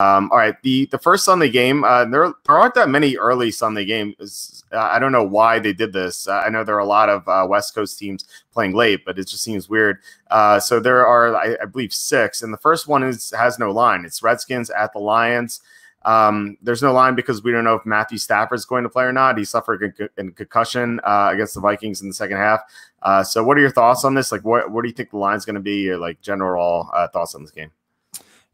Um, all right, the the first Sunday game, uh, there there aren't that many early Sunday games. Uh, I don't know why they did this. Uh, I know there are a lot of uh, West Coast teams playing late, but it just seems weird. Uh, so there are, I, I, believe, six, and the first one is has no line. It's Redskins at the Lions. Um, there's no line because we don't know if Matthew Stafford is going to play or not. He suffered a, a concussion against the Vikings in the second half. so, what are your thoughts on this? Like, what what do you think the line's going to be? Your like general thoughts on this game?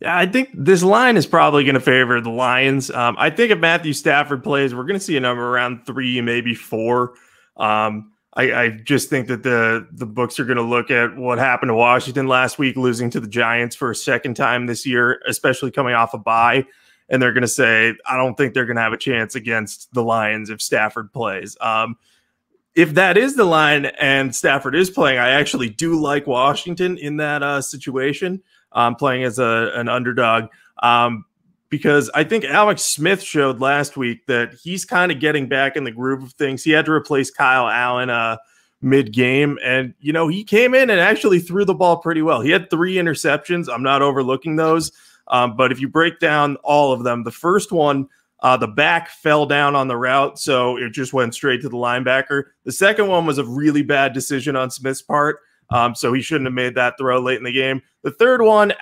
I think this line is probably going to favor the Lions. Um, I think if Matthew Stafford plays, we're going to see a number around three, maybe four. Um, I, I, just think that the the books are going to look at what happened to Washington last week, losing to the Giants for a second time this year, especially coming off a bye, and they're going to say, I don't think they're going to have a chance against the Lions if Stafford plays. Um, if that is the line and Stafford is playing, I actually do like Washington in that uh, situation um, playing as a, an underdog. Um, because I think Alex Smith showed last week that he's kind of getting back in the groove of things. He had to replace Kyle Allen uh, mid game, and you know he came in and actually threw the ball pretty well. He had three interceptions. I'm not overlooking those, um, but if you break down all of them, the first one. Uh, the back fell down on the route, so it just went straight to the linebacker. The second one was a really bad decision on Smith's part. Um, so he shouldn't have made that throw late in the game. The third one,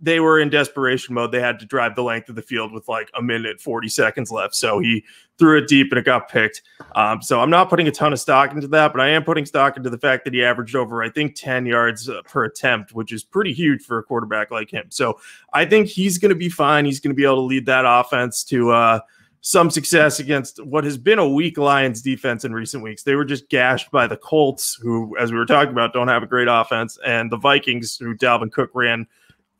they were in desperation mode. They had to drive the length of the field with like a minute 40 seconds left. So he threw it deep and it got picked. Um, so I'm not putting a ton of stock into that, but I am putting stock into the fact that he averaged over, I think, 10 yards uh, per attempt, which is pretty huge for a quarterback like him. So I think he's going to be fine. He's going to be able to lead that offense to, uh, some success against what has been a weak Lions defense in recent weeks. They were just gashed by the Colts, who, as we were talking about, don't have a great offense, and the Vikings, who Dalvin Cook ran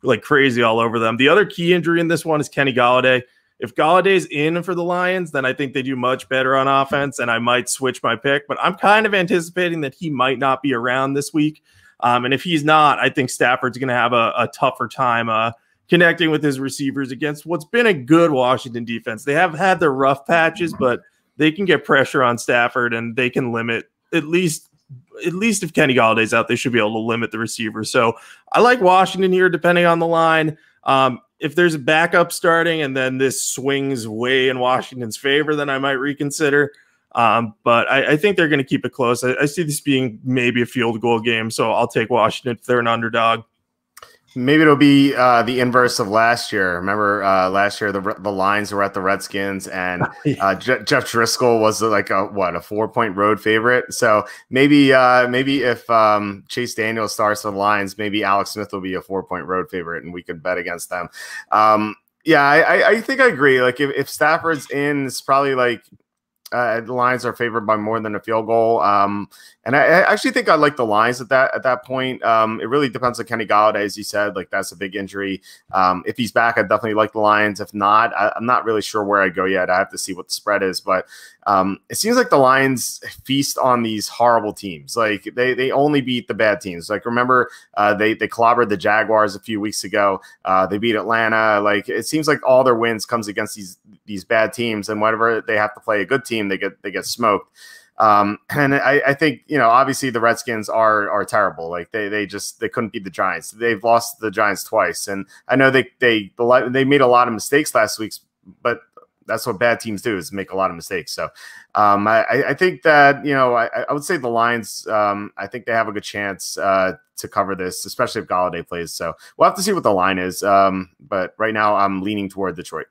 like crazy all over them. The other key injury in this one is Kenny Golladay. If Golladay's in for the Lions, then I think they do much better on offense, and I might switch my pick. But I'm kind of anticipating that he might not be around this week. Um, and if he's not, I think Stafford's going to have a, a tougher time uh, connecting with his receivers against what's been a good Washington defense. They have had their rough patches, but they can get pressure on Stafford and they can limit at least at least if Kenny Golladay's out, they should be able to limit the receivers. So I like Washington here, depending on the line. Um, if there's a backup starting and then this swings way in Washington's favor, then I might reconsider. Um, but I, I, think they're going to keep it close. I, I see this being maybe a field goal game, so I'll take Washington if they're an underdog. Maybe it'll be uh, the inverse of last year. Remember uh, last year the the Lions were at the Redskins, and uh, Je- Jeff Driskel was like a what a four point road favorite. So maybe uh, maybe if um, Chase Daniel starts for the Lions, maybe Alex Smith will be a four point road favorite, and we could bet against them. Um, yeah, I, I think I agree. Like if, if Stafford's in, it's probably like uh, the Lions are favored by more than a field goal. Um, and I, I, actually think I like the Lions at that at that point. Um, it really depends on Kenny Golladay, as you said. Like that's a big injury. Um, if he's back, I definitely like the Lions. If not, I, am not really sure where I go yet. I have to see what the spread is. But um, it seems like the Lions feast on these horrible teams. Like they they only beat the bad teams. Like remember, uh, they they clobbered the Jaguars a few weeks ago. Uh, they beat Atlanta. Like it seems like all their wins comes against these these bad teams, and whenever they have to play a good team, they get they get smoked. Um, and I, I, think you know, obviously the Redskins are are terrible. Like they they just they couldn't beat the Giants. They've lost the Giants twice, and I know they they they made a lot of mistakes last week, but that's what bad teams do is make a lot of mistakes. So um, I, I, think that you know I, I would say the Lions. Um, I think they have a good chance uh, to cover this, especially if Golladay plays. So we'll have to see what the line is. Um, but right now I'm leaning toward Detroit.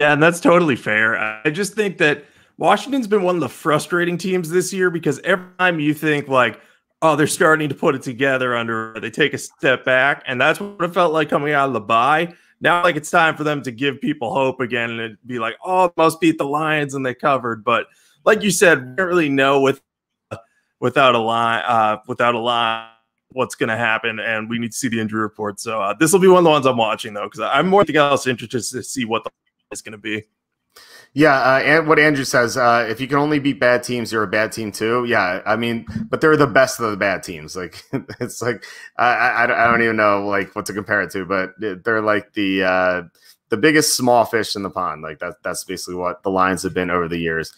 Yeah, and that's totally fair. I just think that Washington's been one of the frustrating teams this year because every time you think like, oh, they're starting to put it together under, they take a step back, and that's what it felt like coming out of the bye. Now, like it's time for them to give people hope again and it'd be like, oh, must beat the Lions and they covered. But like you said, we don't really know with without a line, uh, without a line what's going to happen, and we need to see the injury report. So uh, this will be one of the ones I'm watching though, because I'm more than else interested to see what the is going to be. Yeah, uh, and what Andrew says, uh, if you can only beat bad teams, you're a bad team too. Yeah, I mean, but they're the best of the bad teams. Like it's like I, I, I don't even know like what to compare it to, but they're like the uh, the biggest small fish in the pond. Like that that's basically what the Lions have been over the years.